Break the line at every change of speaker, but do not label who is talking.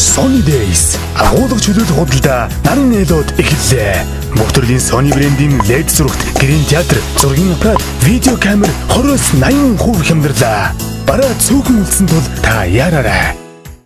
Sony Days агуулга чөлөөлөх худалдаа нарын нээлүүд эхэллээ. Бүх төрлийн Sony брендийн LED зурагт гэрийн театр, зургийн аппарат, видео камер 20-80% хямдрлаа. Бараа цөөхөн үлдсэн тул та яараарай.